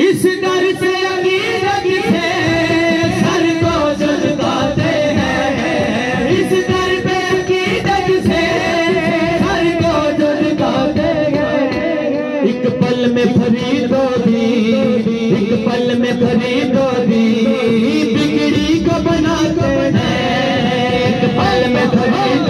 इस डर से अकीदत से सर को झुकाते हैं। इस डर पे अकीदत से सर को झुकाते हैं। एक पल में फरीदो दी पल में फरीदो दी बिगड़ी को बनाते हैं। पल में फरीदो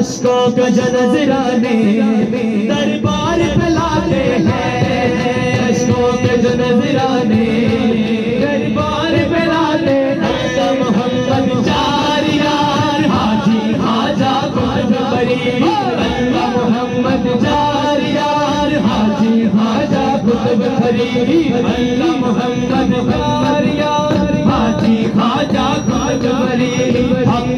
अशकों के जो नजराने दरबार फैलाते हैं। अशकों के जो नजराने दरबार फैलाते हैं। मोहम्मद चार यार, हाजी हाजा कुतुब बरी। अल्लाह मोहम्मद चार यार, हाजी हाजा कुतुब खरी। अल्लाह मोहम्मद चार यार, हाजी हाजा कुतुब